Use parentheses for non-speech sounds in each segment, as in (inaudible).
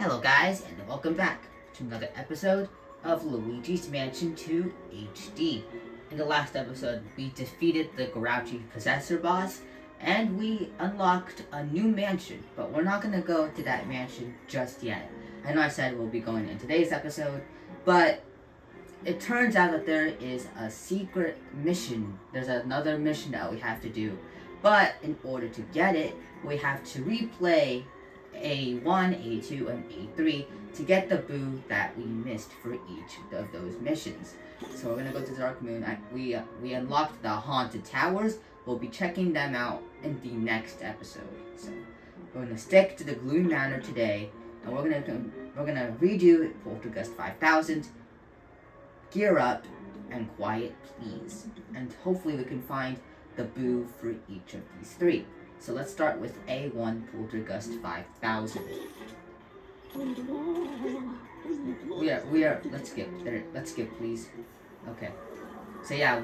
Hello guys, and welcome back to another episode of Luigi's Mansion 2 HD. In the last episode, we defeated the Grouchy Possessor boss, and we unlocked a new mansion, but we're not going to go to that mansion just yet. I know I said we'll be going in today's episode, but it turns out that there is a secret mission. There's another mission that we have to do, but in order to get it, we have to replay A1, A2, and A3 to get the boo that we missed for each of those missions. So we're gonna go to Dark Moon. I, we uh, we unlocked the haunted towers. We'll be checking them out in the next episode. So we're gonna stick to the Gloom Manor today, and we're gonna we're gonna redo Poltergust 5000, Gear Up, and Quiet Please, and hopefully we can find the boo for each of these three. So let's start with A1 Poltergust 5000. We are, we are, let's skip, there, let's skip please. Okay. So yeah,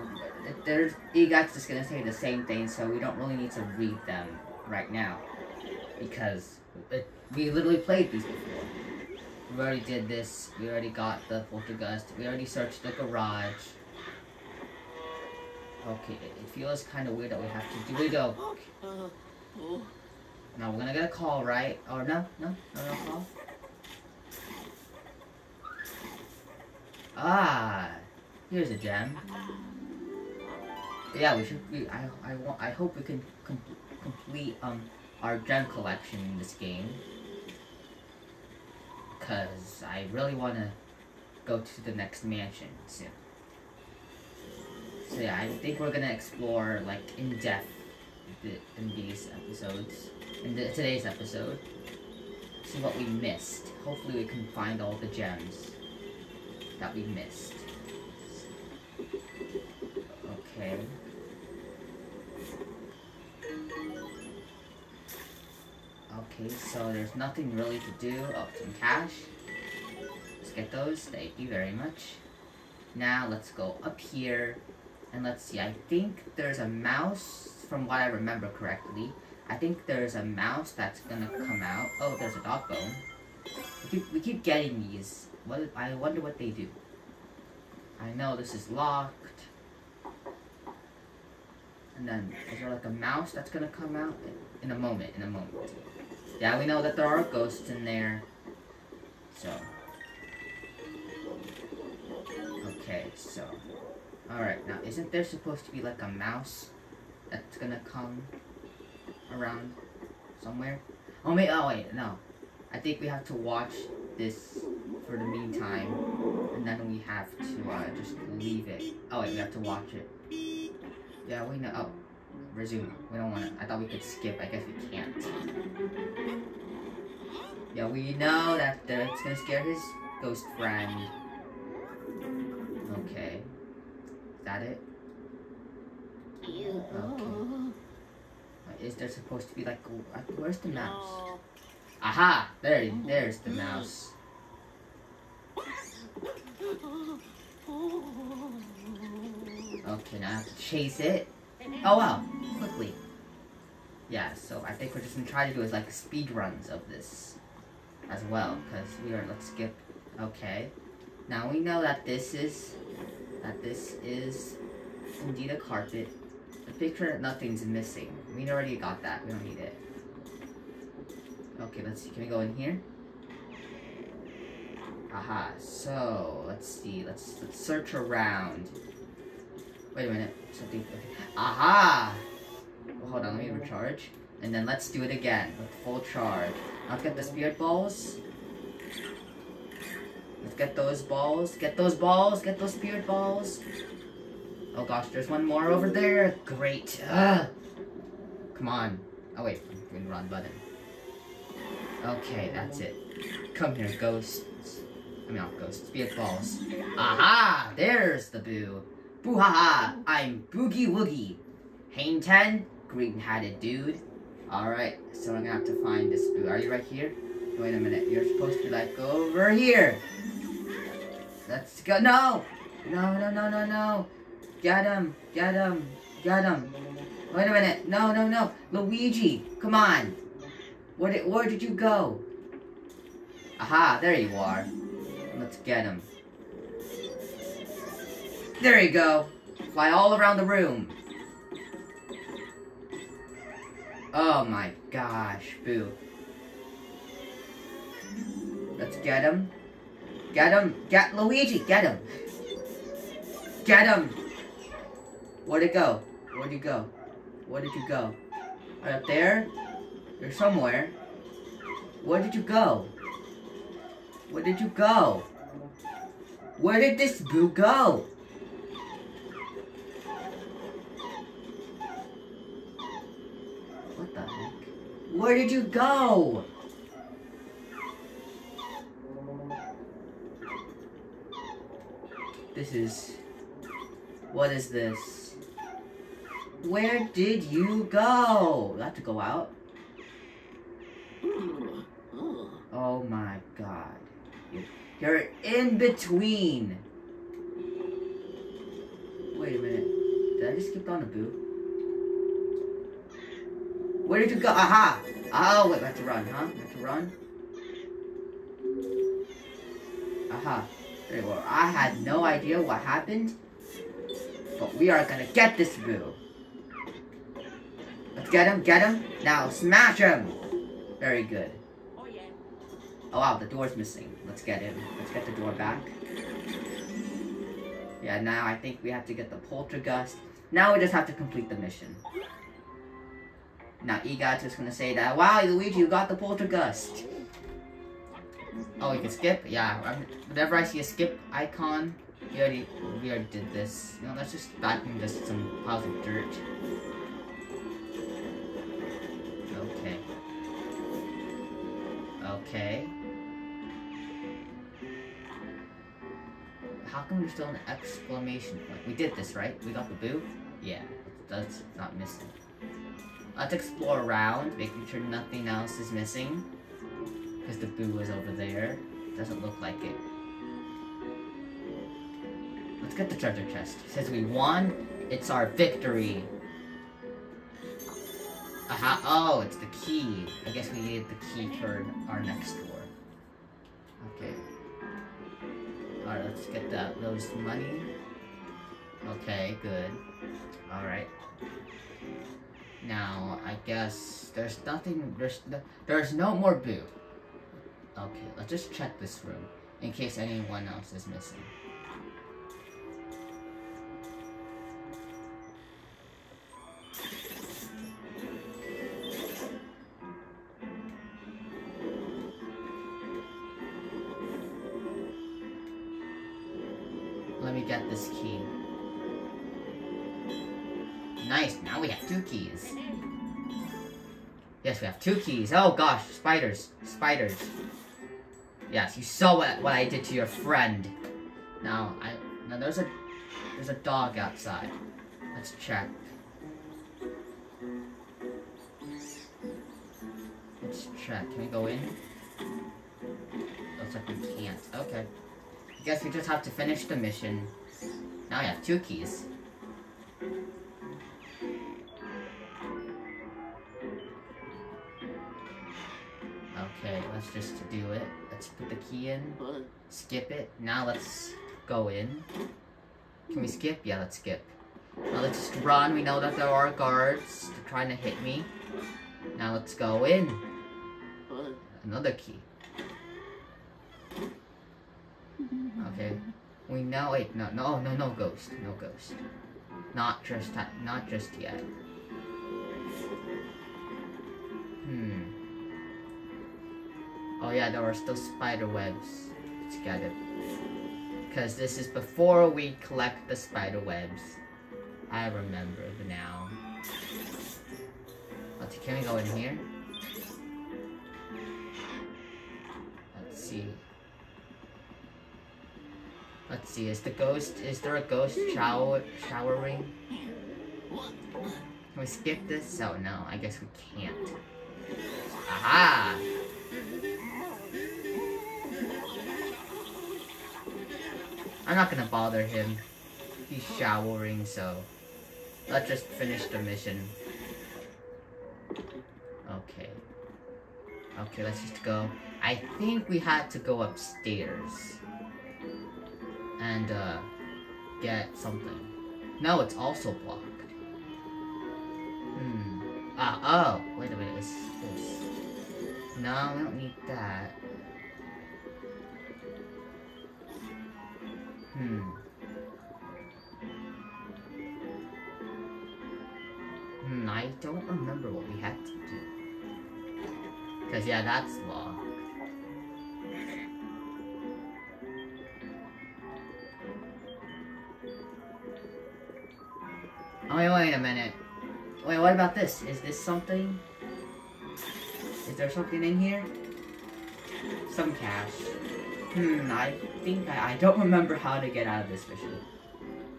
there's, EGOT's just gonna say the same thing, so we don't really need to read them right now. Because it, we literally played these before. We already did this, we already got the Poltergust, we already searched the garage. Okay, it, feels kind of weird that we have to, do it. we go? No, we're gonna get a call, right? Or no, no, no, no call. Ah, here's a gem. Yeah, we should. We, I, I want. I hope we can com complete um our gem collection in this game. Cause I really wanna go to the next mansion soon. So yeah, I think we're gonna explore like in depth in these episodes, in the, today's episode. See what we missed. Hopefully we can find all the gems that we missed. Okay. Okay, so there's nothing really to do. Oh, some cash. Let's get those. Thank you very much. Now let's go up here. And let's see, I think there's a mouse, from what I remember correctly. I think there's a mouse that's gonna come out. Oh, there's a dog bone. We keep, we keep getting these. What I wonder what they do. I know this is locked. And then, is there like a mouse that's gonna come out? In a moment, in a moment. Yeah, we know that there are ghosts in there. So. Okay, so. Alright, now isn't there supposed to be like a mouse that's gonna come around somewhere? Oh, wait, oh wait, no. I think we have to watch this for the meantime, and then we have to uh, just leave it. Oh wait, we have to watch it. Yeah, we know. Oh, resume. We don't want to. I thought we could skip. I guess we can't. Yeah, we know that it's gonna scare his ghost friend. Okay. Is that it? Okay. Is there supposed to be like, where's the mouse? Aha! There, there's the mouse. Okay, now I have to chase it. Oh wow, quickly. Yeah, so I think we're just gonna try to do is like speed runs of this as well, because we are, let's skip, okay. Now we know that this is, that this is indeed a carpet. The picture that nothing's missing. We already got that, we don't need it. Okay, let's see, can we go in here? Aha, so, let's see, let's, let's search around. Wait a minute, something, okay. Aha! Well, hold on, let me recharge. And then let's do it again, with full charge. Let's get the spirit balls. Let's get those balls, get those balls, get those spirit balls. Oh gosh, there's one more over there. Great. Ugh. Come on. Oh wait, I'm doing wrong button. Okay, that's it. Come here, ghosts. I mean, not ghosts, balls. Aha! There's the boo. Boo ha ha! I'm Boogie Woogie. Hang 10, green hatted dude. Alright, so I'm gonna have to find this boo. Are you right here? Wait a minute, you're supposed to like go over here. Let's go. No! No, no, no, no, no. Get him, get him, get him. Wait a minute. No, no, no. Luigi, come on. Where did, where did you go? Aha, there you are. Let's get him. There you go. Fly all around the room. Oh my gosh, boo. Let's get him. Get him. Get Luigi, get him. Get him. Where'd it go? Where'd you go? Where did you go? Right up there? You're somewhere. Where did you go? Where did you go? Where did this boo go? What the heck? Where did you go? This is... What is this? Where did you go? Have to go out? Oh my god. You're in between. Wait a minute. Did I just skip on the boo? Where did you go? Aha! Oh, wait, we have to run, huh? We have to run? Aha. There you are. I had no idea what happened. But we are gonna get this boo. Get him, get him. Now, smash him! Very good. Oh wow, the door's missing. Let's get him. Let's get the door back. Yeah, now I think we have to get the poltergust. Now we just have to complete the mission. Now EGOT's just gonna say that, wow, Luigi, you got the poltergust. Oh, we can skip? Yeah, whenever I see a skip icon, we already, we already did this. You know, let's just vacuum just some piles of dirt. How come there's still an exclamation point? We did this, right? We got the boo? Yeah, that's not missing. Let's explore around, making sure nothing else is missing. Because the boo is over there. Doesn't look like it. Let's get the treasure chest. Since we won. It's our victory. Aha. Oh, it's the key. I guess we needed the key for our next get that those money. Okay, good. Alright. Now, I guess there's nothing, there's, there's no more boo. Okay, let's just check this room in case anyone else is missing. Have two keys. Oh gosh, spiders. Spiders. Yes, you saw what, what I did to your friend. Now, I now there's a there's a dog outside. Let's check. Let's check. Can we go in? Looks like we can't. Okay. I guess we just have to finish the mission. Now I have two keys. Okay, let's just do it. Let's put the key in. Skip it. Now let's go in. Can we skip? Yeah, let's skip. Now let's just run. We know that there are guards trying to hit me. Now let's go in. Another key. Okay. We know. Wait. No. No. No. No ghost. No ghost. Not just. Not just yet. Oh yeah, there are still spider webs. Let's get it. Because this is before we collect the spider webs. I remember now. Let's can we go in here? Let's see. Let's see, is the ghost is there a ghost shower showering? Can we skip this? Oh no, I guess we can't. Aha! I'm not gonna bother him. He's showering, so let's just finish the mission. Okay. Okay, let's just go. I think we had to go upstairs and uh, get something. No, it's also blocked. Hmm. Ah, oh, wait a minute, this. No, we don't need that. Hmm, I don't remember what we had to do. Because, yeah, that's locked. Oh, wait, wait a minute. Wait, what about this? Is this something? Is there something in here? Some cash. Hmm, I think I, I don't remember how to get out of this mission.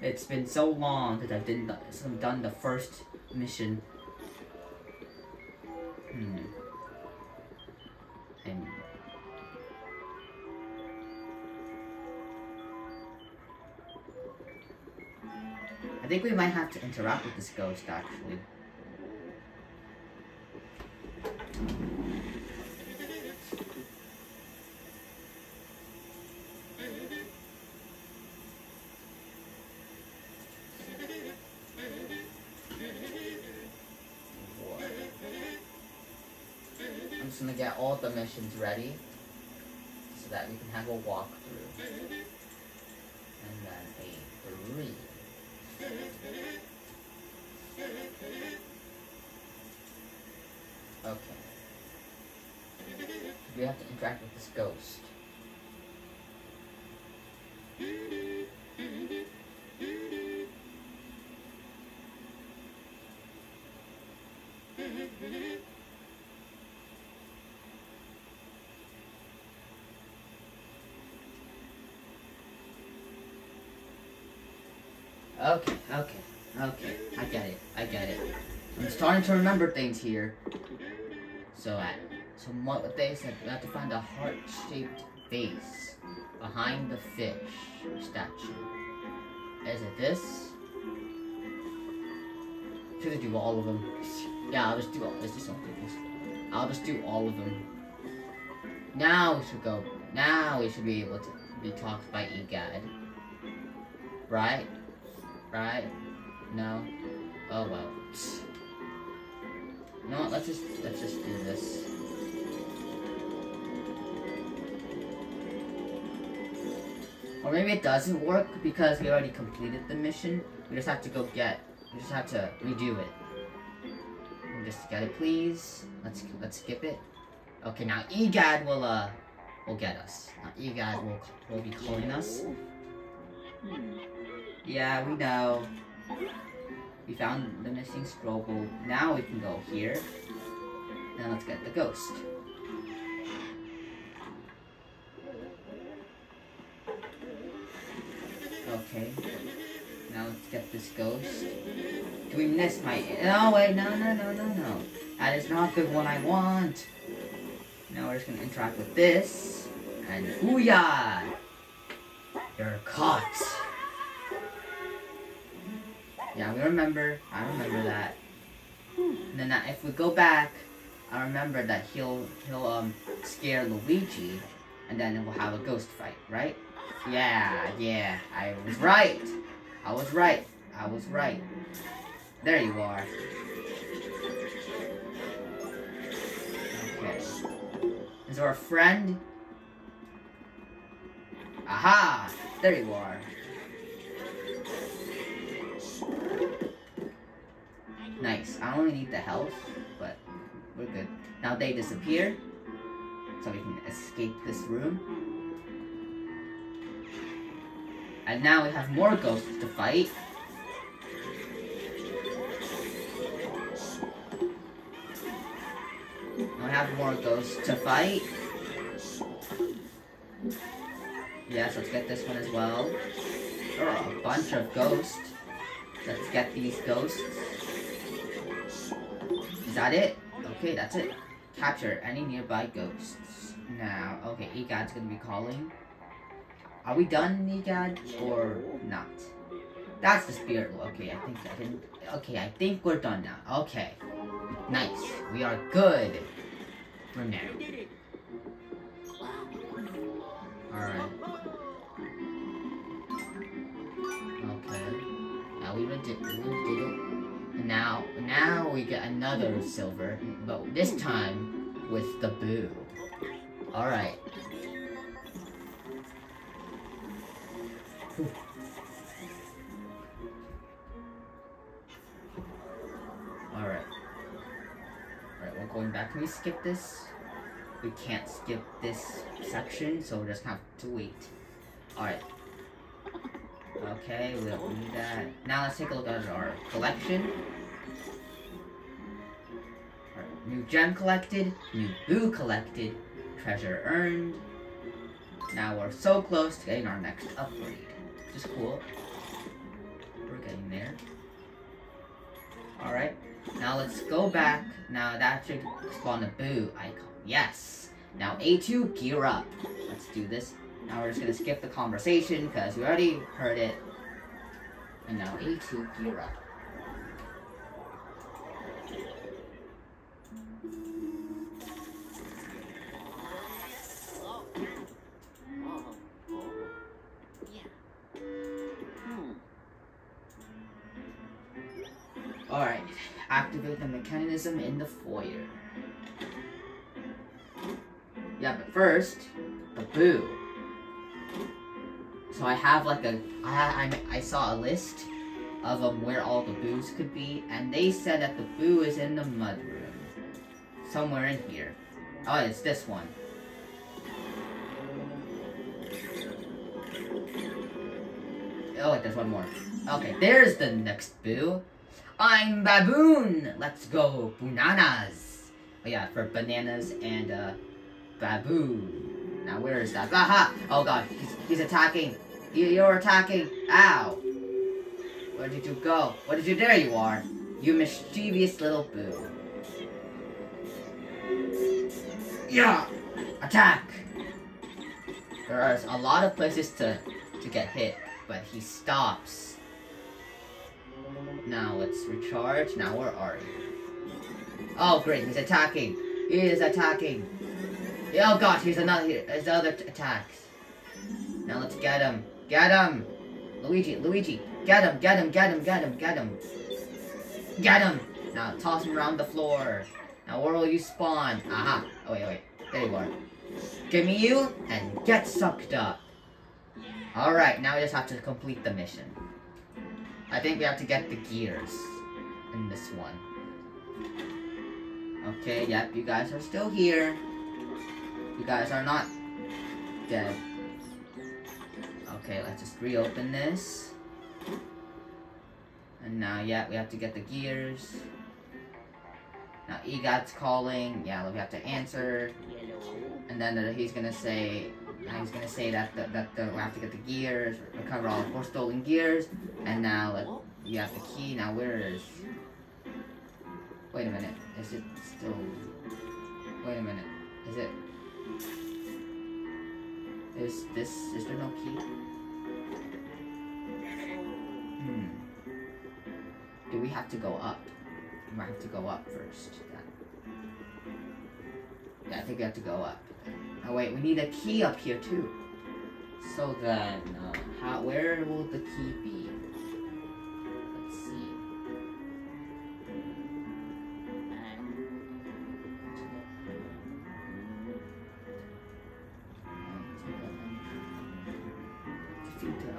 It's been so long that I've done done the first mission. Hmm. And I think we might have to interact with this ghost actually. I'm just gonna missions ready so that we can have a walkthrough. And then a three. Okay. We have to interact with this ghost. Okay, okay, okay. I get it. I get it. I'm starting to remember things here. So, uh, so what they said, we have to find a heart-shaped vase behind the fish statue. Is it this? Should I do all of them? Yeah, I'll just do all. Let's just do something. I'll just do all of them. Now we should go. Now we should be able to be talked by Egad. Right? Right? No? Oh well. You know what, let's just let's just do this. Or maybe it doesn't work because we already completed the mission. We just have to go get we just have to redo it. We just get it please. Let's let's skip it. Okay now EGAD will uh will get us. Now EGAD will will be calling us. Yeah, we know. We found the missing Strobulb. Now we can go here. Now let's get the ghost. Okay. Now let's get this ghost. Do we miss my... No, wait, no, no, no, no, no. That is not the one I want. Now we're just gonna interact with this. And booyah! You're caught. Yeah, we remember. I remember that. And then uh, if we go back, I remember that he'll he'll um scare Luigi, and then we'll have a ghost fight, right? Yeah, yeah, I was right. I was right. I was right. There you are. Okay. Is a friend? Aha! There you are. Nice. I only need the health, but we're good. Now they disappear, so we can escape this room. And now we have more ghosts to fight. We have more ghosts to fight. Yes, let's get this one as well. There are a bunch of ghosts. Let's get these ghosts that it? Okay, that's it. Capture any nearby ghosts. Now, okay, Egad's gonna be calling. Are we done, Egad, or not? That's the spirit. Okay, I think I can. Okay, I think we're done now. Okay, nice. We are good for now. All right. Okay. Now we did. We did it now now we get another silver, but this time with the boo. All right. All right. All right, we're going back. Can we skip this? We can't skip this section, so we're just have to wait. All right. Okay, we don't need that. Now let's take a look at our collection. Alright, new gem collected, new boo collected, treasure earned. Now we're so close to getting our next upgrade. Is cool. We're getting there. Alright, now let's go back. Now that should spawn the boo icon. Yes! Now A2, gear up. Let's do this. Now we're just gonna skip the conversation because we already heard it. And now A2 gear up. Alright, activate the mechanism in the foyer. Yeah, but first, the boo. So I have like a, I, I, I saw a list of um, where all the boos could be, and they said that the boo is in the mud room. Somewhere in here. Oh, it's this one. Oh, wait, there's one more. Okay, there's the next boo. I'm Baboon! Let's go, bananas! Oh yeah, for bananas and, uh, baboon. Now where is that? Aha! Oh god, he's, he's attacking. You're attacking. Ow. Where did you go? What did you? There you are. You mischievous little boo. Yeah! Attack! There are a lot of places to, to get hit, but he stops. Now let's recharge. Now where are you? Oh great, he's attacking. He is attacking. Oh gosh, he's another, here's other attacks. Now let's get him. Get him! Luigi, Luigi, get him, get him, get him, get him, get him. Get him! Now toss him around the floor. Now where will you spawn? Aha. Oh wait, wait. There you are. Give me you and get sucked up. Alright, now we just have to complete the mission. I think we have to get the gears in this one. Okay, yep, you guys are still here. You guys are not dead. Okay, let's just reopen this. And now, yeah, we have to get the gears. Now, EGOT's calling. Yeah, we have to answer. And then he's gonna say, he's gonna say that the, that the, we have to get the gears, recover all four stolen gears. And now, let, you have the key. Now, where is... Wait a minute. Is it still... Wait a minute. Is it... Is this... Is there no key? Do we have to go up? We might have to go up first. Yeah, I think we have to go up. Oh wait, we need a key up here too. So then, uh, how? Where will the key be? Let's see.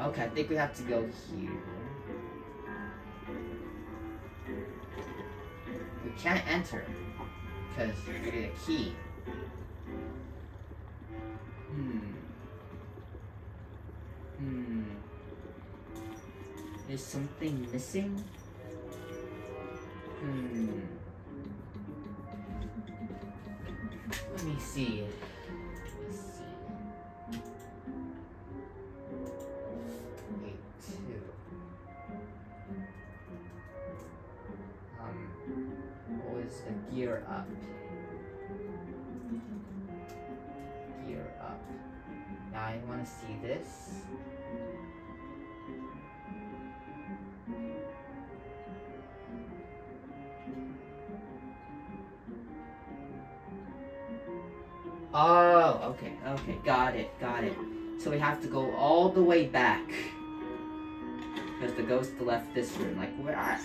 Okay, I think we have to go here. Can't enter because we need a key. Hmm. Hmm. Is something missing? Hmm. Let me see. Left this room. Like, where I...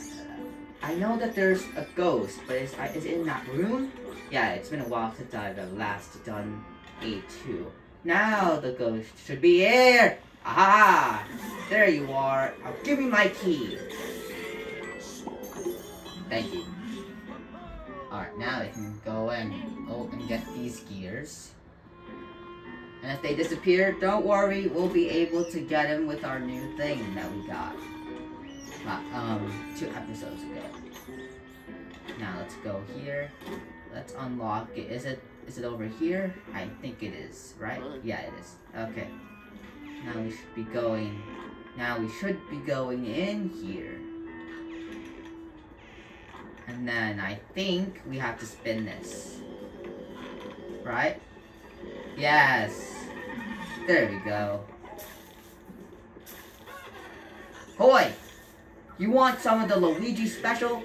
I know that there's a ghost, but is, is it in that room? Yeah, it's been a while since I've last done A2. Now the ghost should be here! Aha! There you are. Now give me my key. Thank you. Alright, now I can go and oh and get these gears. And if they disappear, don't worry, we'll be able to get them with our new thing that we got. Um, two episodes ago. Now let's go here. Let's unlock it. Is it is it over here? I think it is, right? Yeah, it is. Okay. Now we should be going now we should be going in here. And then I think we have to spin this. Right? Yes. There we go. Hoy! You want some of the Luigi special?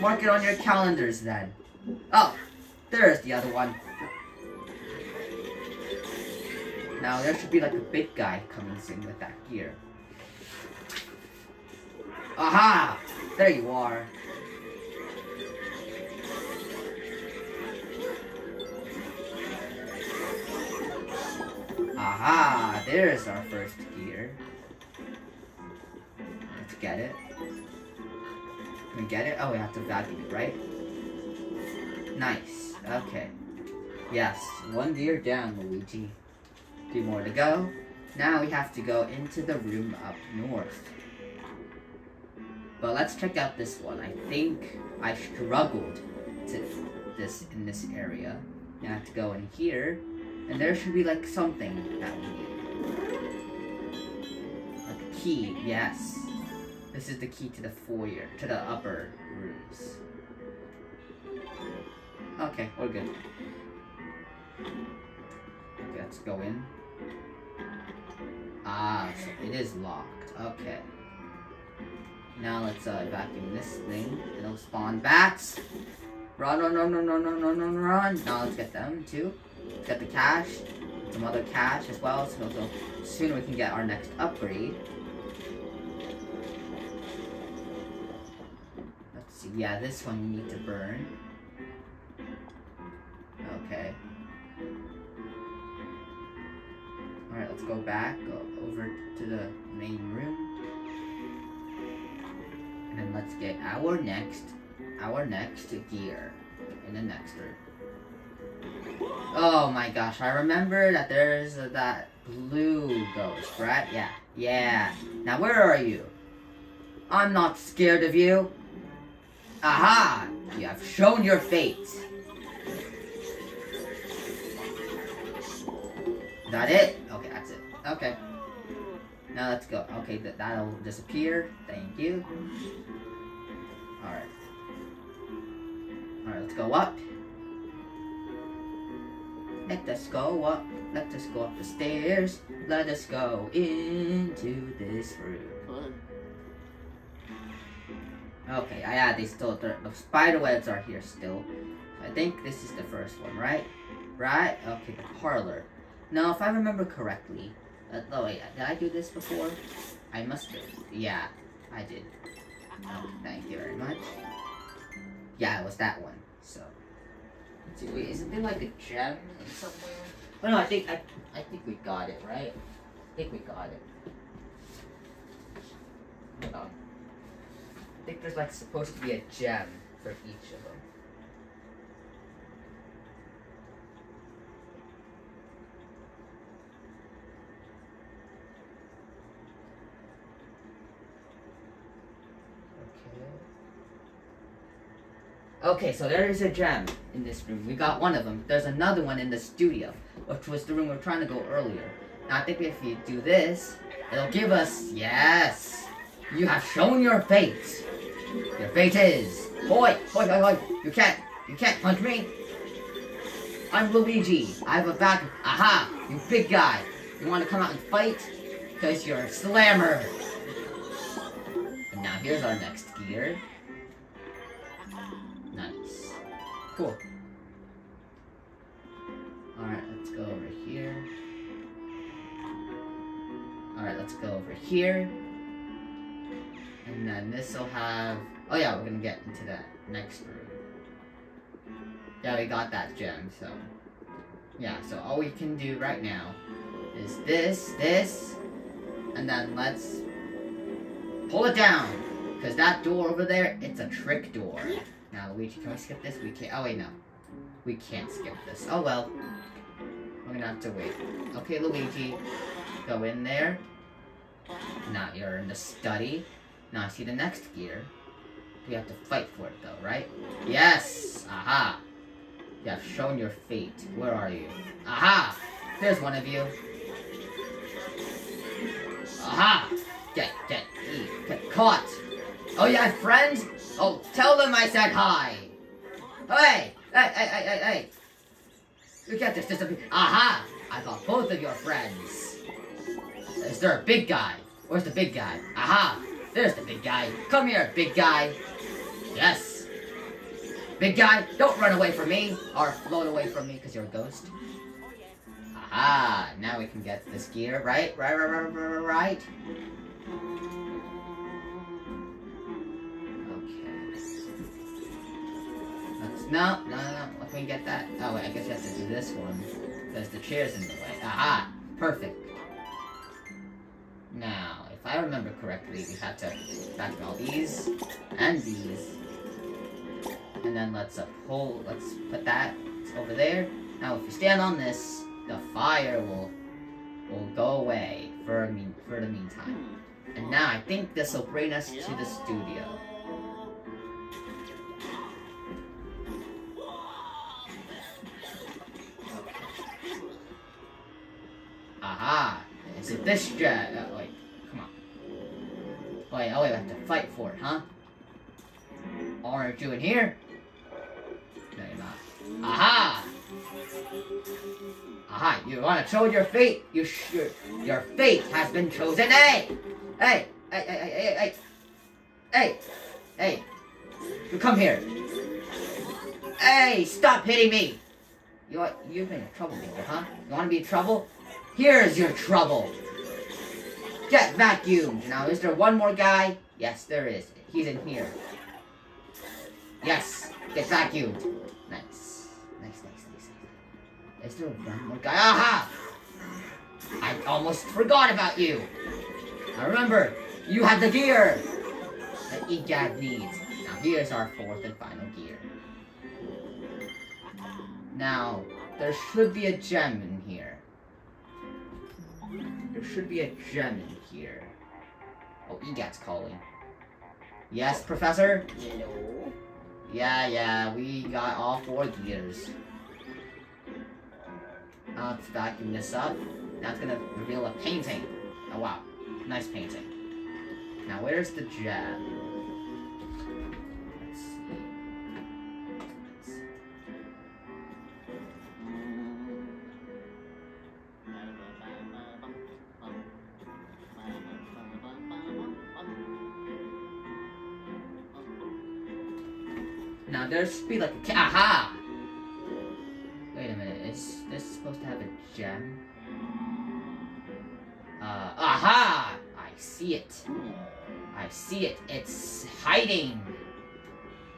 Mark it on your calendars then. Oh, there's the other one. Now there should be like a big guy coming in with that gear. Aha! There you are. Aha! There's our first get it. Can we get it? Oh, we have to vacuum it, right? Nice. Okay. Yes, one gear down, Luigi. Two more to go. Now we have to go into the room up north. But let's check out this one. I think I struggled to this in this area. Now I have to go in here. And there should be like something that we need. A key, yes. This is the key to the foyer, to the upper rooms. Okay, we're good. Let's go in. Ah, so it is locked. Okay. Now let's uh, vacuum this thing. It'll spawn bats. Run, run, run, run, run, run, run, run, run. Now let's get them too. Get the cash. Some other cash as well. So, so soon we can get our next upgrade. Yeah, this one you need to burn. Okay. Alright, let's go back go over to the main room. And then let's get our next, our next gear in the next room. Oh my gosh, I remember that there's that blue ghost, right? Yeah, yeah. Now where are you? I'm not scared of you. Aha! You have shown your fate. That it? Okay, that's it. Okay. Now let's go. Okay, that that'll disappear. Thank you. Alright. Alright, let's go up. Let us go up. Let us go up the stairs. Let us go into this room. Okay, yeah, they still, the spider webs are here still. I think this is the first one, right? Right? Okay, the parlor. Now, if I remember correctly, uh, oh wait, did I do this before? I must have. Yeah, I did. Oh, thank you very much. Yeah, it was that one. So, let's see. Wait, isn't there like a gem somewhere? Oh no, I think I, I think we got it, right? I think we got it. Hold on. Think there's like supposed to be a gem for each of them. Okay, so there is a gem in this room. We got one of them. There's another one in the studio, which was the room we were trying to go earlier. Now, I think if you do this, it'll give us... Yes! You have shown your fate. Your fate is... Boy, boy, boy, boy. You can't... You can't punch me. I'm Luigi. I have a back... Aha! You big guy. You want to come out and fight? Because you're a slammer. And now here's our next gear. Nice. Cool. Alright, let's go over here. Alright, let's go over here. This will have. Oh yeah, we're gonna get into that next room. Yeah, we got that gem, so. Yeah, so all we can do right now is this, this, and then let's pull it down. Because that door over there, it's a trick door. Now, Luigi, can we skip this? We can't. Oh, wait, no. We can't skip this. Oh, well. We're gonna have to wait. Okay, Luigi. Go in there. Now you're in the study. Now I see the next gear. We have to fight for it, though, right? Yes! Aha! You have shown your fate. Where are you? Aha! There's one of you. Aha! Get, get, eat, get caught! Oh, you have friends? Oh, tell them I said hi! Hey! Hey, hey, hey, hey, hey! You can't disappear. Aha! I got both of your friends. Is there a big guy? Where's the big guy? Aha! There's the big guy. Come here, big guy. Yes. Big guy, don't run away from me. Or float away from me because you're a ghost. Aha! Now we can get this gear, right? Right, right, right, right, right. Okay. No, no, no, no. Let me get that. Oh, wait, I guess you have to do this one. Because the chair's in the way. Aha! Perfect. Now, if I remember correctly, we have to back all these and these. And then let's pull, let's put that over there. Now, if you stand on this, the fire will will go away for mean, for the meantime. And now I think this will bring us to the studio. Aha! Is it this jet? Wait, oh wait, we have to fight for it, huh? Aren't you in here? No, you're not. Aha! Aha, you to show your fate? You sh your, fate has been chosen. Hey! Hey! Hey, hey, hey, hey, hey! Hey! Hey! You come here. Hey, stop hitting me! You you've been a troublemaker, huh? You want to be in trouble? Here's your trouble. Get vacuumed. Now, is there one more guy? Yes, there is. He's in here. Yes, get vacuumed. Nice. Nice, nice, nice. Is there one more guy? Aha! I almost forgot about you. Now remember, you have the gear that EGAD needs. Now here's our fourth and final gear. Now, there should be a gem in here. There should be a gem in here. Oh, EGAT's calling. Yes, Professor? Yeah, yeah, we got all four gears. Now let's vacuum this up. Now it's gonna reveal a painting. Oh wow, nice painting. Now where's the gem? Be like a aha! Wait a minute, is this supposed to have a gem? Uh, aha! I see it. I see it. It's hiding.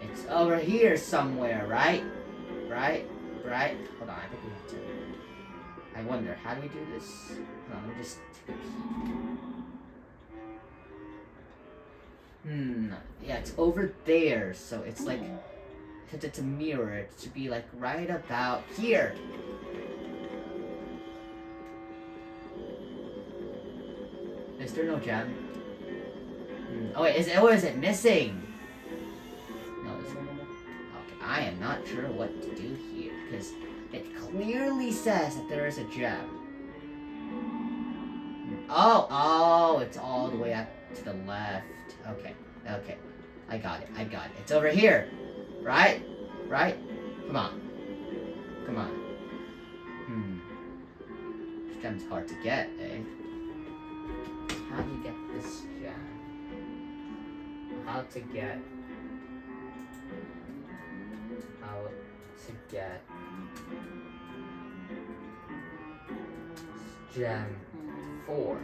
It's over here somewhere, right? Right? Right? Hold on, I think we have to. I wonder, how do we do this? Hold on, let me just take a peek. Hmm. Yeah, it's over there, so it's like to, to mirror it to be like right about here. Is there no gem? Hmm, Oh wait, is it? Oh, is it missing? No, is it? Okay, I am not sure what to do here because it clearly says that there is a gem. Oh, oh, it's all the way up to the left. Okay, okay, I got it. I got it. It's over here. Right? Right? Come on. Come on. Hmm. This gem's hard to get, eh? How do you get this gem? How to get... How to get... Gem 4.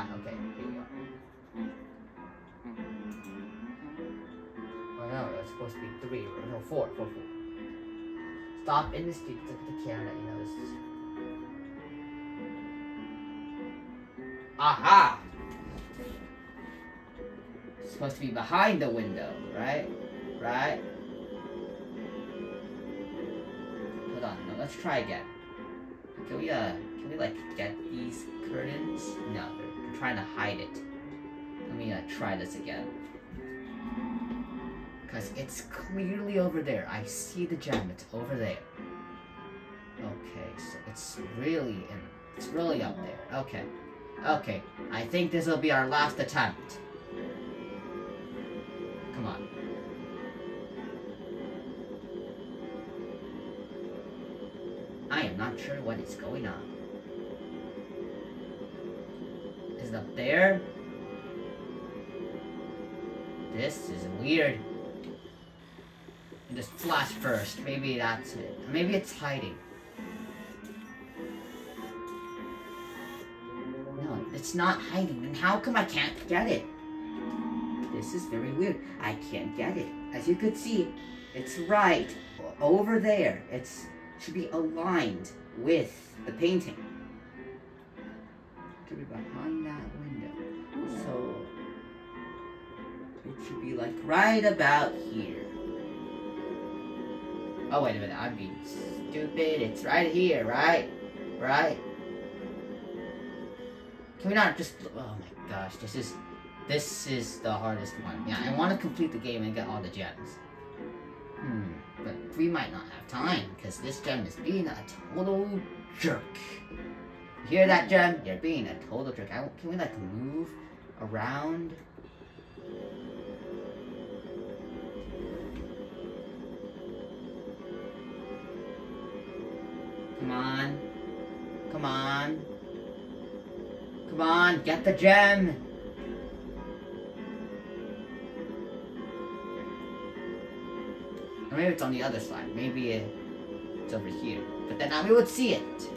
Aha, okay, here we go. Oh no, it's supposed to be three, no, four, four, four. Stop in the street, look at the camera, you know this is... Aha! It's supposed to be behind the window, right? Right? Hold on, no, let's try again. Can we, uh, can we, like, get these curtains? No, they're trying to hide it. Let me, uh, try this again. Because it's clearly over there. I see the gem, it's over there. Okay, so it's really in, it's really up there. Okay. Okay, I think this will be our last attempt. Come on. I am not sure what is going on. Is it up there? This is weird. And just flash first. Maybe that's it. Maybe it's hiding. No, it's not hiding. Then how come I can't get it? This is very weird. I can't get it. As you could see, it's right over there. It's should be aligned with the painting. Right about here. Oh wait a minute, I'm being stupid. It's right here, right? Right? Can we not just oh my gosh, this is this is the hardest one. Yeah, I want to complete the game and get all the gems. Hmm, but we might not have time, because this gem is being a total jerk. You hear that, gem? You're being a total jerk. I, can we, like, move around? Come on. Come on. Come on, get the gem! Or maybe it's on the other side. Maybe it's over here. But then we would see it.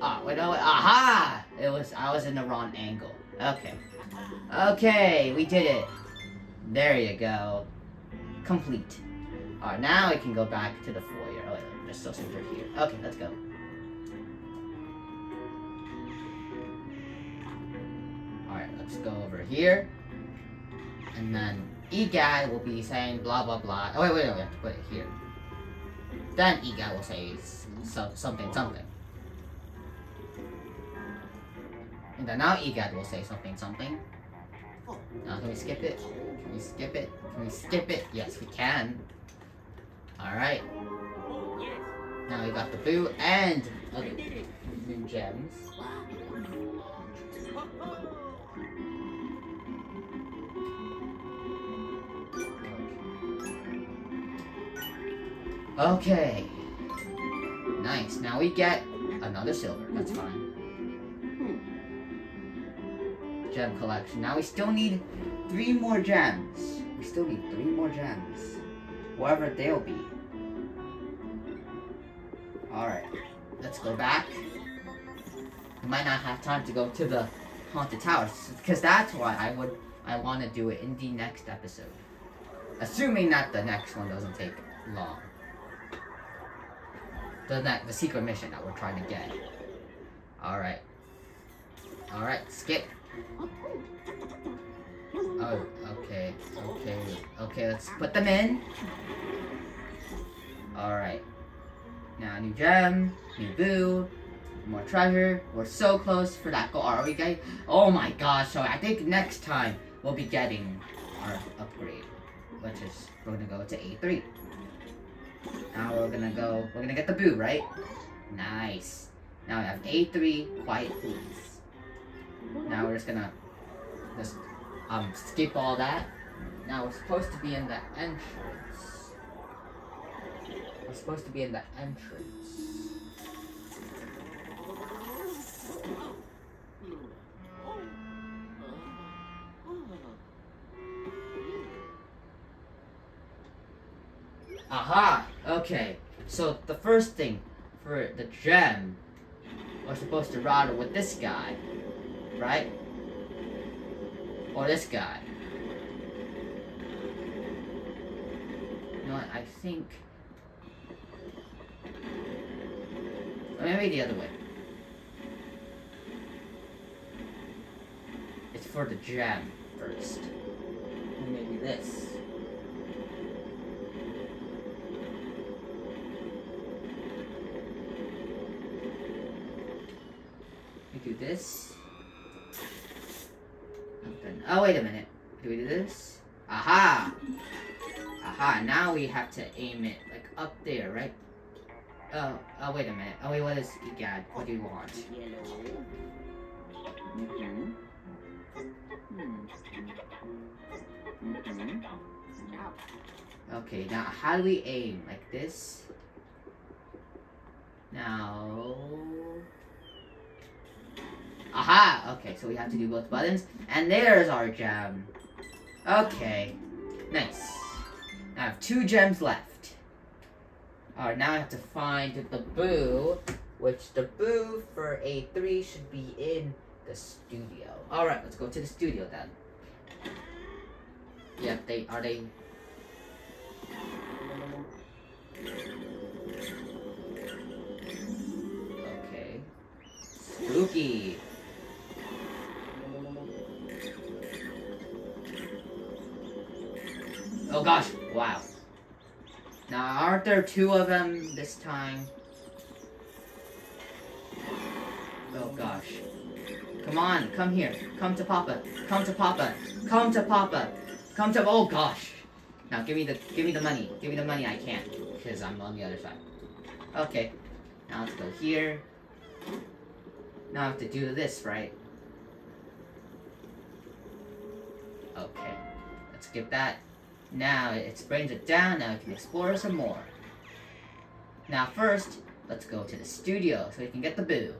Ah, wait, no, aha! It was, I was in the wrong angle. Okay. Okay, we did it. There you go. Complete. Alright, now I can go back to the foyer. Oh, wait, there's still dirt here. Okay, let's go. Alright, let's go over here. And then EGAD will be saying blah blah blah. Oh wait, wait, wait, we have to put it here. Then EGAD will say so, something something. And then now EGAD will say something something. Now can we skip it? Can we skip it? Can we skip it? Yes, we can. Alright. Now we got the boo and other new gems. Okay. Nice. Now we get another silver. That's mm-hmm. fine. Gem collection. Now we still need three more gems. We still need three more gems. Wherever they'll be. Alright. Let's go back. We might not have time to go to the haunted towers. Because that's why I would I want to do it in the next episode. Assuming that the next one doesn't take long the the secret mission that we're trying to get. All right. All right, skip. Oh, okay, okay, okay. Let's put them in. All right. Now new gem, new boo, more treasure. We're so close for that goal. Are we guys? Oh my gosh! So I think next time we'll be getting our upgrade, which is we're gonna go to A3. Now we're gonna go, we're gonna get the boo, right? Nice. Now we have A3, quiet please. Now we're just gonna, just, um, skip all that. Now we're supposed to be in the entrance. It's supposed to be in the entrance. Aha! Okay, so the first thing for the gem was supposed to rattle with this guy, right? Or this guy. You know what, I think... Or maybe the other way. It's for the gem first. Maybe this. We do this. Oh, wait a minute. Do we do this? Aha! Aha, now we have to aim it, like, up there, right? Oh, oh, wait a minute. Oh, wait, what is, egad, what do you want? Okay, now how do we aim? Like this? Now... Aha! Okay, so we have to do both buttons. And there's our gem. Okay. Nice. I have two gems left. Alright, now I have to find the boo. Which the boo for A3 should be in the studio. Alright, let's go to the studio then. Yep, they are they Okay. Spooky. Oh gosh, wow. Now, aren't there two of them this time? Oh gosh. Come on, come here. Come to Papa. Come to Papa. Come to Papa. Come to oh gosh. Now give me the give me the money. Give me the money I can't. Because I'm on the other side. Okay. Now let's go here. Now I have to do this, right? Okay. Let's get that. Now it brings it down, now we can explore some more. Now first, let's go to the studio so we can get the boo.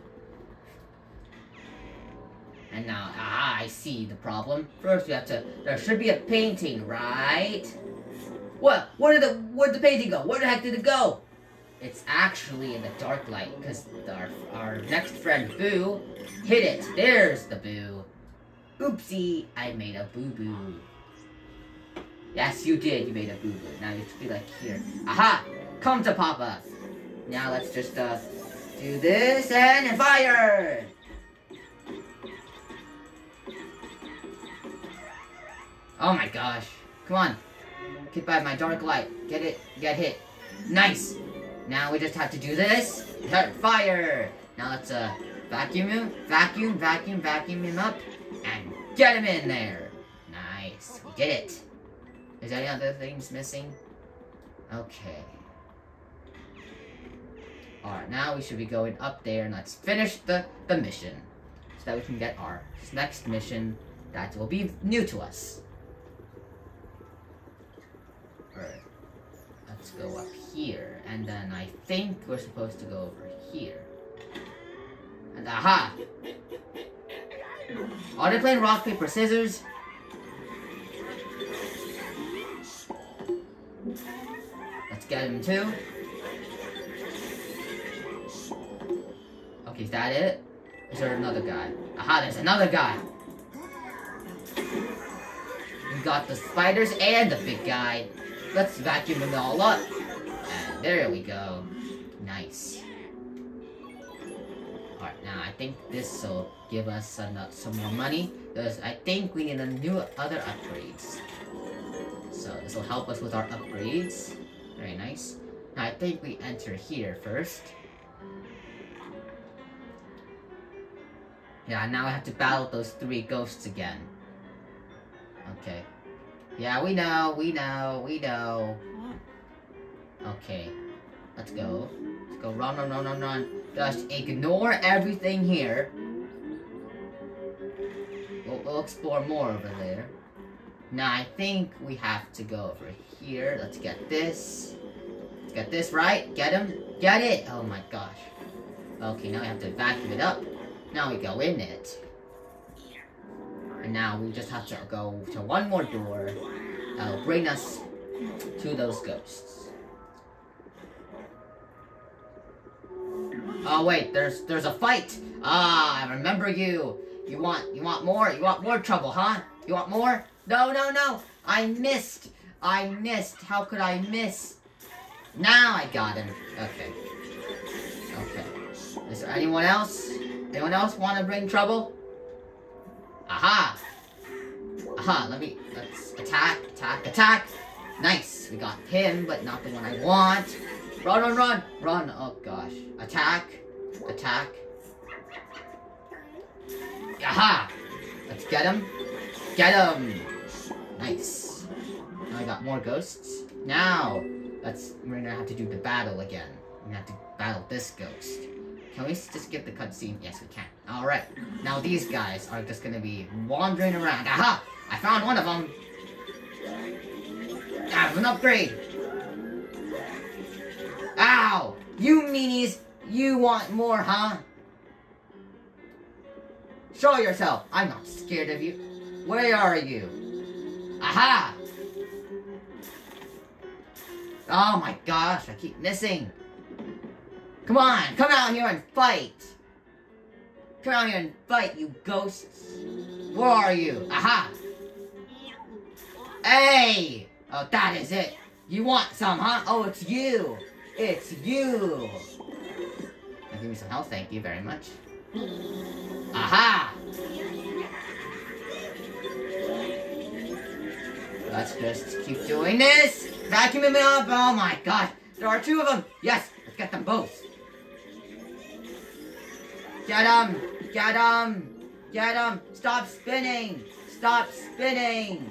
And now, ah, I see the problem. First, we have to, there should be a painting, right? What? Where did the, where did the painting go? Where the heck did it go? It's actually in the dark light, because our, our next friend, Boo, hid it. There's the Boo. Oopsie, I made a boo-boo. Yes, you did. You made a boo-boo. Now you have to be like here. Aha! Come to Papa. Now let's just, uh, do this and fire! Oh my gosh. Come on. Get by my dark light. Get it. Get hit. Nice. Now we just have to do this. Fire. Now let's uh vacuum him. Vacuum, vacuum, vacuum him up. And get him in there. Nice. We did it. Is any other things missing? Okay. Alright, now we should be going up there and let's finish the, the mission. So that we can get our next mission that will be new to us. Alright. Let's go up here. And then I think we're supposed to go over here. And aha! Are they playing rock, paper, scissors? Let's get him too. Okay, is that it? Is there another guy? Aha, there's another guy! We got the spiders and the big guy. Let's vacuum them all up. And there we go. Nice. Alright, now I think this will give us some, some more money. Because I think we need a new other upgrades. So this will help us with our upgrades. Very nice. Now I think we enter here first. Yeah, now I have to battle those three ghosts again. Okay. Yeah, we know, we know, we know. Okay. Let's go. Let's go run, run, run, run, run. Just ignore everything here. We'll, we'll explore more over there. Now I think we have to go over here. Let's get this. Let's get this right. Get him. Get it. Oh my gosh. Okay, now we have to vacuum it up. Now we go in it. And now we just have to go to one more door. That'll bring us to those ghosts. Oh wait, there's there's a fight. Ah, I remember you. You want you want more? You want more trouble, huh? You want more? No, no, no. I missed. I missed. How could I miss? Now I got him. Okay. Okay. Is there anyone else? Anyone else want to bring trouble? Aha! Aha, let me, let's attack, attack, attack! Nice, we got him, but not the one I want. Run, run, run, run, oh gosh. Attack, attack. Aha! Let's get him. Get him! Nice. Now I got more ghosts. Now, let's, we're gonna have to do the battle again. We're gonna have to battle this ghost. Can we just get the cutscene? Yes, we can. Alright. Now these guys are just gonna be wandering around. Aha! I found one of them! I have an upgrade! Ow! You meanies! You want more, huh? Show yourself! I'm not scared of you. Where are you? Aha! Oh my gosh, I keep missing. Come on, come out here and fight. Come out here and fight, you ghosts. Where are you? Aha! Hey! Oh, that is it. You want some, huh? Oh, it's you. It's you. Now give me some health, thank you very much. Aha! Let's just keep doing this. Vacuum him up. Oh my god. There are two of them. Yes, let's get them both. Get him! Get him! Get him! Stop spinning! Stop spinning!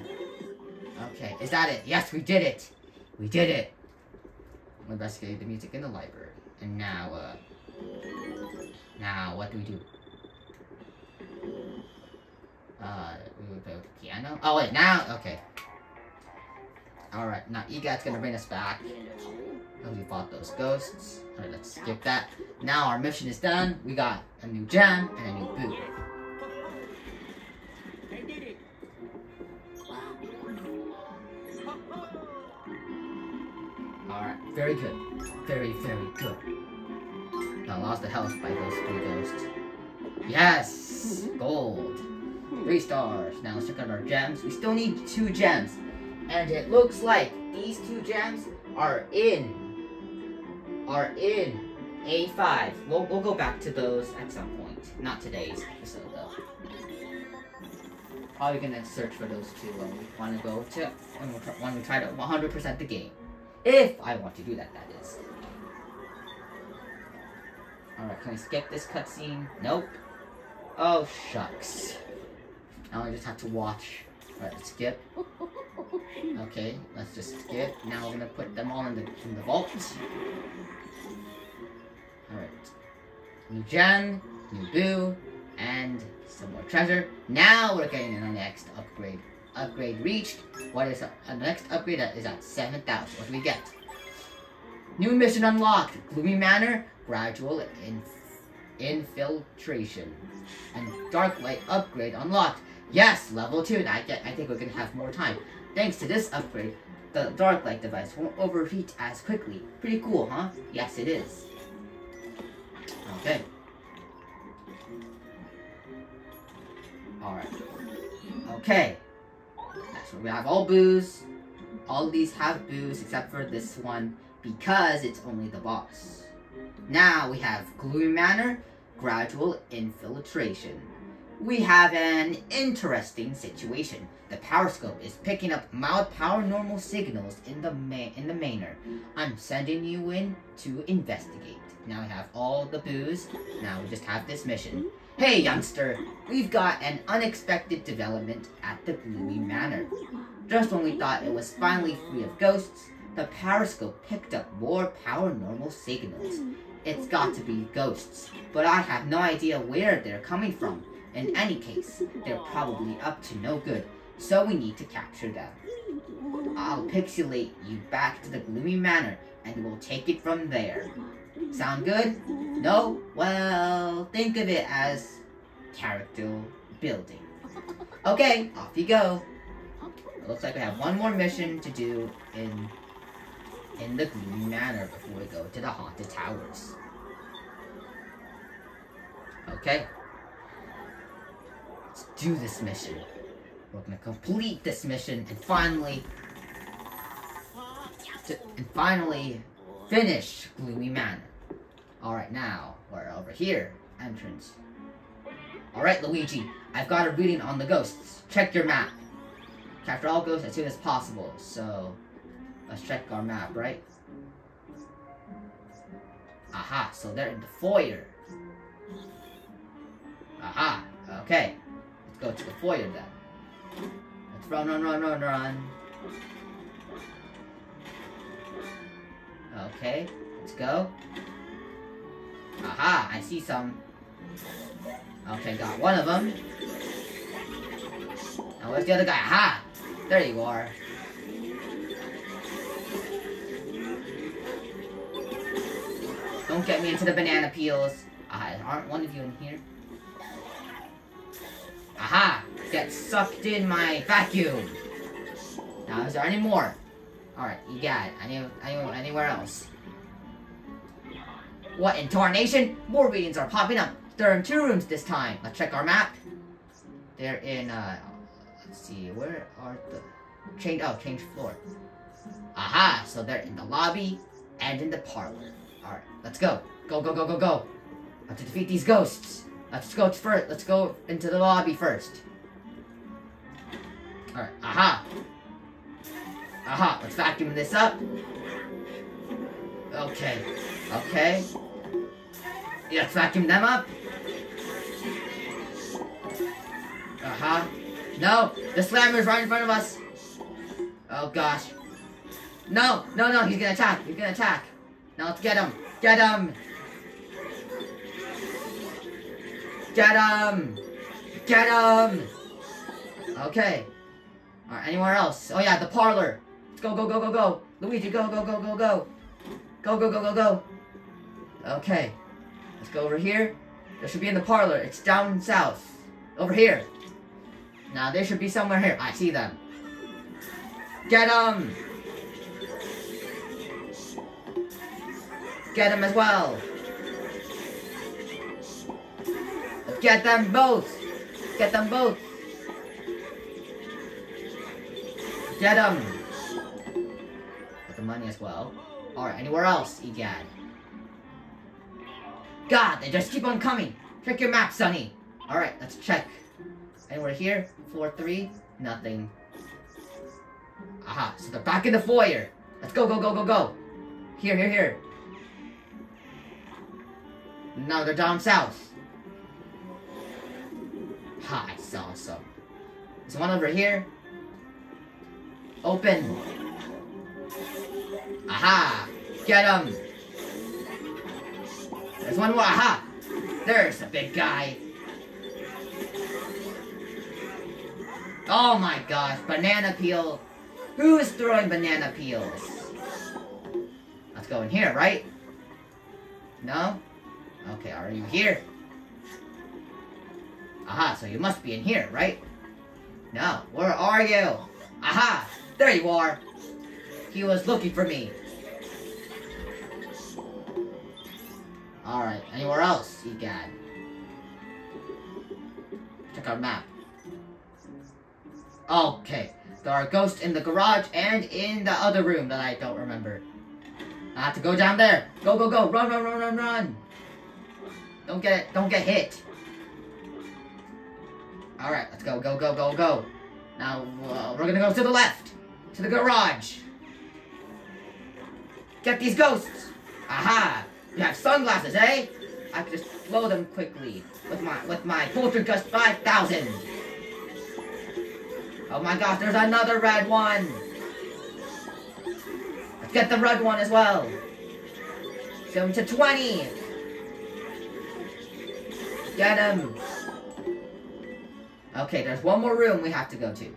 Okay, is that it? Yes, we did it! We did it! We investigated the music in the library. And now, uh... Now, what do we do? Uh, we would play with the piano? Oh, wait, now? Okay. Alright, now EGAT's gonna bring us back. Because we fought those ghosts. Alright, let's skip that. Now our mission is done. We got a new gem and a new boot. Alright, very good. Very, very good. I lost the health by those three ghosts. Yes! Mm-hmm. Gold. Three stars. Now let's check out our gems. We still need two gems. And it looks like these two gems are in are in A5. We'll, we'll go back to those at some point. Not today's episode, though. Probably gonna search for those two when we want to go to, when we, when we try to 100% the game. If I want to do that, that is. Alright, can we skip this cutscene? Nope. Oh, shucks. Now I just have to watch. Alright, skip. (laughs) Okay, let's just skip. Now we're gonna put them all in the in the vault. Alright. New gem, new boo, and some more treasure. Now we're getting our next upgrade. Upgrade reached. What is uh, the next upgrade that is at 7,000? What do we get? New mission unlocked. Gloomy Manor, gradual inf infiltration. And Dark Light upgrade unlocked. Yes, level 2. I, get, I think we're gonna have more time. Thanks to this upgrade, the Dark Light device won't overheat as quickly. Pretty cool, huh? Yes, it is. Okay. Alright. Okay. We have all boos. All these have boos except for this one because it's only the boss. Now we have Gloomy Manor, Gradual Infiltration. We have an interesting situation. The power scope is picking up mild paranormal signals in the ma in the manor. I'm sending you in to investigate. Now we have all the boos. Now we just have this mission. Hey, youngster, we've got an unexpected development at the Gloomy Manor. Just when we thought it was finally free of ghosts, the power scope picked up more paranormal signals. It's got to be ghosts, but I have no idea where they're coming from. In any case, they're probably up to no good, so we need to capture them. I'll pixelate you back to the Gloomy Manor, and we'll take it from there. Sound good? No? Well, think of it as character building. Okay, off you go. It looks like we have one more mission to do in in the Gloomy Manor before we go to the Haunted Towers. Okay. Let's do this mission. We're gonna complete this mission and finally and finally finish Gloomy Manor. Alright, now we're over here. Entrance. Alright, Luigi, I've got a reading on the ghosts. Check your map. Capture all ghosts as soon as possible. So, let's check our map, right? Aha, so they're in the foyer. Aha, okay. Let's go to the foyer then. Let's run, run, run, run, run. Okay, let's go. Aha, I see some. Okay, got one of them. Now where's the other guy? Aha! There you are. Don't get me into the banana peels. I aren't one of you in here? Aha! Get sucked in my vacuum. Now, is there any more? Alright, you got it. Any, any, anywhere else? What in Tarnation? More readings are popping up. They're in two rooms this time. Let's check our map. They're in, uh, let's see, where are the, change, oh, change floor. Aha, so they're in the lobby and in the parlor. Alright, let's go. Go, go, go, go, go. Have to defeat these ghosts. Let's go first. Let's go into the lobby first. Alright, aha. Aha, let's vacuum this up. Okay, okay. Let's vacuum them up. Uh-huh. No, the slammer's right in front of us. Oh gosh. No, no, no, he's gonna attack. He's gonna attack. Now let's get him. Get him. Get him. Get him. Okay. Alright, anywhere else? Oh yeah, the parlor. Let's go, go, go, go, go. Luigi, go, go, go, go, go. Go, go, go, go, go. Okay. Let's go over here. There should be in the parlor. It's down south. Over here. Now, they should be somewhere here. I see them. Get them! Get them as well. Get them both. Get them both. Get them. Get the money as well. Alright, anywhere else, egad? God, they just keep on coming. Check your map, Sonny. Alright, let's check. Anywhere here? Floor 3? Nothing. Aha, so they're back in the foyer. Let's go, go, go, go, go. Here, here, here. No, they're down south. Ha, I saw. There's one over here. Open. Aha! Get him! There's one more. Aha! There's the big guy. Oh my gosh, banana peel. Who's throwing banana peels? Let's go in here, right? No? Okay, are you here? Aha, so you must be in here, right? No, where are you? Aha, there you are. He was looking for me. Alright, anywhere else, egad? Check our map. Okay, there are ghosts in the garage and in the other room that I don't remember. I have to go down there. Go, go, go. Run, run, run, run, run. Don't get Don't get hit. Alright, let's go, go, go, go, go. Now, uh, we're gonna go to the left. To the garage. Get these ghosts. Aha. You have sunglasses, eh? I can just blow them quickly with my with my Poltergust 5000. Oh my gosh, there's another red one. Let's get the red one as well. Show him to 20. Get him. Okay, there's one more room we have to go to.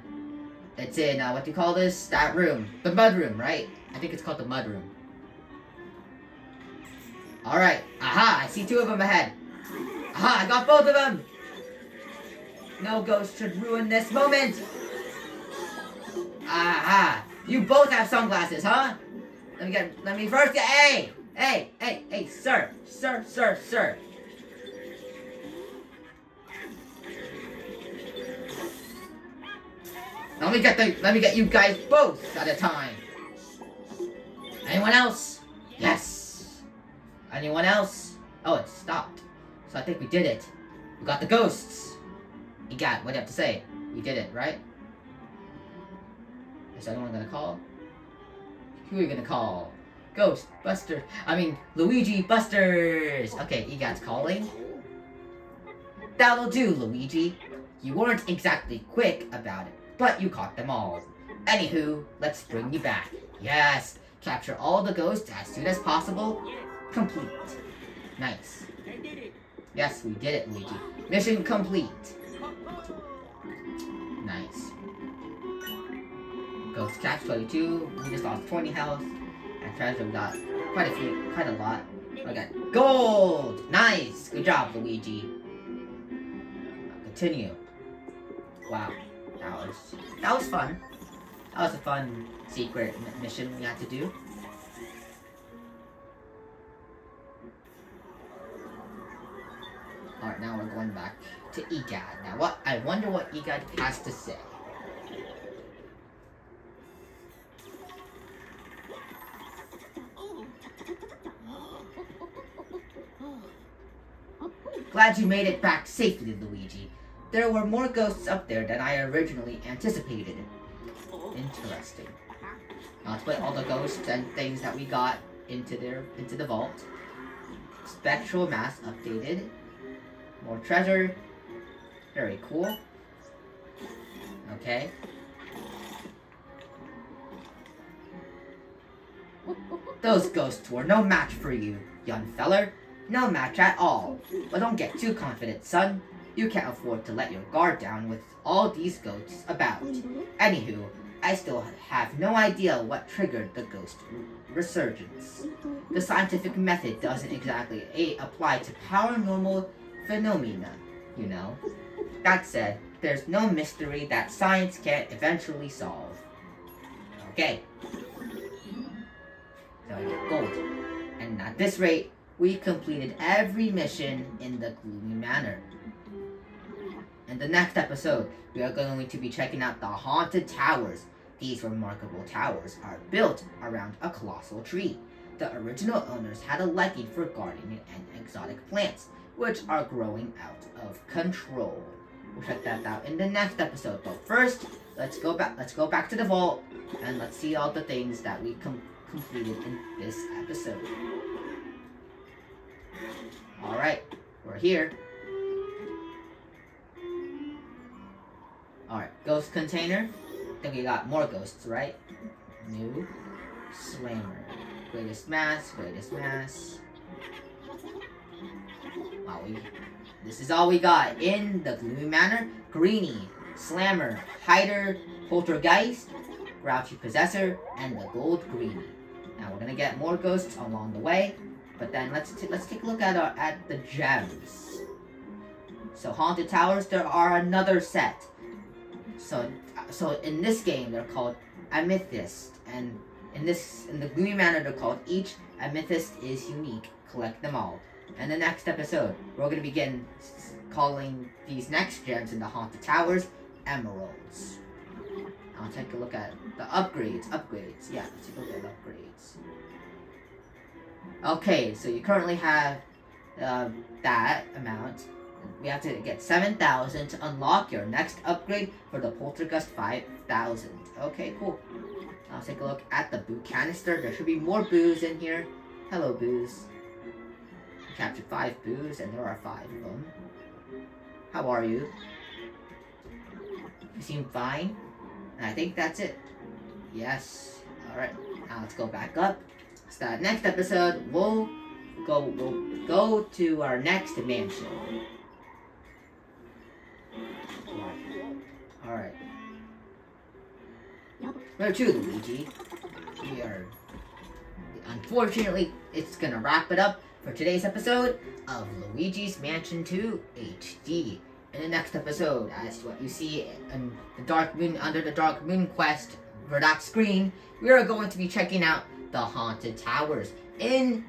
It's in, uh, what do you call this? That room. The mud room, right? I think it's called the mud room. Alright. Aha, I see two of them ahead. Aha, I got both of them! No ghost should ruin this moment! Aha! You both have sunglasses, huh? Let me get, let me first get, hey! Hey, hey, hey, sir, sir, sir, sir. Let me get the let me get you guys both at a time. Anyone else? Yes. Anyone else? Oh, it stopped. So I think we did it. We got the ghosts. Egat, what do you have to say? We did it, right? Is anyone gonna call? Who are you gonna call? Ghost Buster. I mean, Luigi Busters. Okay, Egat's calling. That'll do, Luigi. You weren't exactly quick about it, but you caught them all. Anywho, let's bring you back. Yes, capture all the ghosts as soon as possible. Complete. Nice. Yes, we did it, Luigi. Mission complete. Nice. Ghost catch 22. We just lost 20 health. And treasure we got quite a few, quite a lot. I got gold! Nice! Good job, Luigi. Continue. Wow. That was, that was fun. That was a fun secret mission we had to do. Alright, now we're going back to Egad. Now, what? I wonder what Egad has to say. Glad you made it back safely, Luigi. There were more ghosts up there than I originally anticipated. Interesting. Now let's put all the ghosts and things that we got into their into the vault. Spectral mass updated. More treasure. Very cool. Okay. Those ghosts were no match for you, young feller. No match at all. But don't get too confident, son. You can't afford to let your guard down with all these ghosts about. Mm-hmm. Anywho, I still have no idea what triggered the ghost resurgence. Mm-hmm. The scientific method doesn't exactly apply to paranormal phenomena, you know. That said, there's no mystery that science can't eventually solve. Okay. So gold. And at this rate, we completed every mission in the Gloomy Manor. In the next episode, we are going to be checking out the Haunted Towers. These remarkable towers are built around a colossal tree. The original owners had a liking for gardening and exotic plants, which are growing out of control. We'll check that out in the next episode. But first, let's go back. Let's go back to the vault and let's see all the things that we com completed in this episode. All right, we're here. All right, ghost container. I think we got more ghosts, right? New slammer. Greatest mass. Greatest mass. Wow, we, this is all we got in the Gloomy Manor. Greenie, Slammer, Hider, Poltergeist, Grouchy Possessor, and the Gold Greenie. Now we're gonna get more ghosts along the way, but then let's let's take a look at our at the gems. So haunted towers, there are another set. So so in this game they're called amethyst, and in this in the Gloomy Manor, they're called each amethyst is unique. Collect them all. And the next episode, we're going to begin calling these next gems in the Haunted Towers emeralds. I'll take a look at the upgrades. Upgrades. Yeah, let's take a look at upgrades. Okay, so you currently have uh, that amount. We have to get 7,000 to unlock your next upgrade for the Poltergust 5,000. Okay, cool. Let's take a look at the boo canister. There should be more boos in here. Hello, boos captured five boos, and there are five of them. How are you? You seem fine. And I think that's it. Yes. Alright. Now let's go back up. So that next episode, we'll go we'll go to our next mansion. Alright. Where to, Luigi? We are unfortunately it's gonna wrap it up for today's episode of Luigi's Mansion 2 HD. In the next episode, as what you see in the Dark Moon under the Dark Moon quest that screen, we are going to be checking out the Haunted Towers in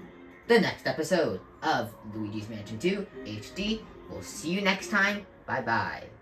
the next episode of Luigi's Mansion 2 HD. We'll see you next time. Bye bye.